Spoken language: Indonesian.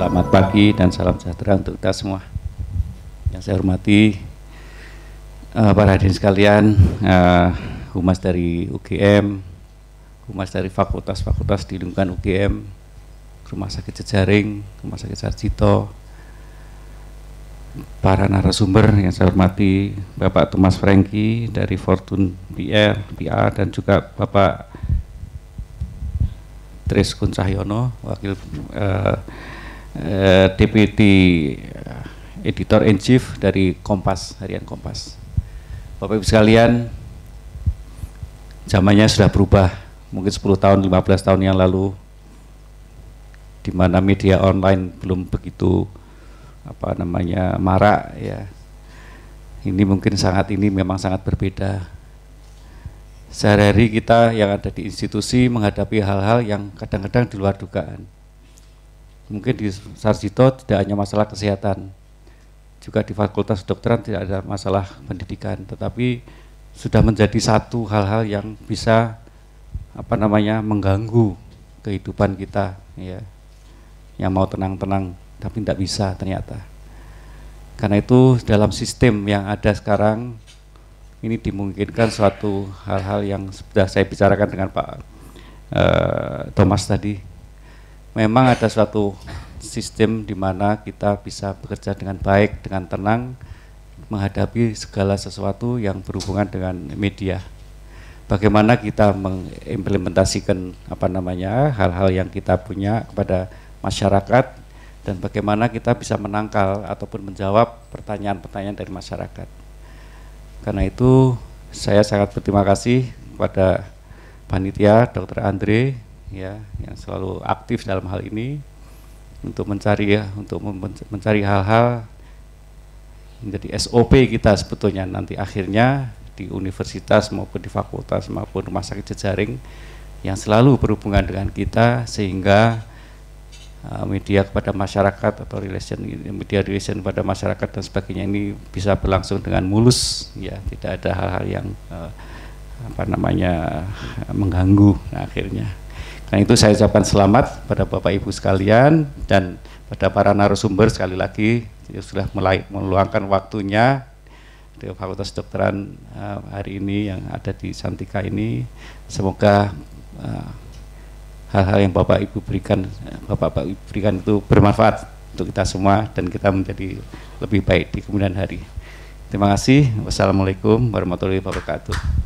Selamat pagi dan salam sejahtera untuk kita semua. Yang saya hormati uh, para hadirin sekalian, uh, humas dari UGM, humas dari fakultas-fakultas di lingkungan UGM, Rumah Sakit Jejaring, Rumah Sakit Sarjito, para narasumber yang saya hormati Bapak Thomas Franky dari Fortune PR, PR dan juga Bapak Tris Kun Cahyono, wakil uh, uh, Editor in Chief dari Kompas, harian Kompas. Bapak Ibu sekalian, zamannya sudah berubah, mungkin 10 tahun, 15 tahun yang lalu, di mana media online belum begitu apa namanya marak ya. Ini mungkin sangat ini memang sangat berbeda sehari-hari kita yang ada di institusi menghadapi hal-hal yang kadang-kadang di luar dugaan. Mungkin di Sarjito tidak hanya masalah kesehatan, juga di Fakultas Kedokteran tidak ada masalah pendidikan, tetapi sudah menjadi satu hal-hal yang bisa apa namanya mengganggu kehidupan kita, ya, yang mau tenang-tenang tapi tidak bisa ternyata. Karena itu dalam sistem yang ada sekarang ini dimungkinkan suatu hal-hal yang sudah saya bicarakan dengan Pak uh, Thomas tadi. Memang ada suatu sistem di mana kita bisa bekerja dengan baik, dengan tenang, menghadapi segala sesuatu yang berhubungan dengan media. Bagaimana kita mengimplementasikan apa namanya hal-hal yang kita punya kepada masyarakat dan bagaimana kita bisa menangkal ataupun menjawab pertanyaan-pertanyaan dari masyarakat. Karena itu saya sangat berterima kasih kepada panitia Dr. Andre ya yang selalu aktif dalam hal ini untuk mencari ya untuk mencari hal-hal menjadi SOP kita sebetulnya nanti akhirnya di universitas maupun di fakultas maupun rumah sakit jejaring yang selalu berhubungan dengan kita sehingga Uh, media kepada masyarakat atau relation media relation pada masyarakat dan sebagainya ini bisa berlangsung dengan mulus ya. Tidak ada hal-hal yang uh, apa namanya mengganggu nah, akhirnya. Karena itu saya ucapkan selamat pada bapak ibu sekalian dan pada para narasumber sekali lagi yang sudah mulai meluangkan waktunya. Di Fakultas Dokteran uh, hari ini yang ada di Santika ini. Semoga uh, hal-hal yang Bapak Ibu berikan Bapak Bapak Ibu berikan itu bermanfaat untuk kita semua dan kita menjadi lebih baik di kemudian hari. Terima kasih. Wassalamualaikum warahmatullahi wabarakatuh.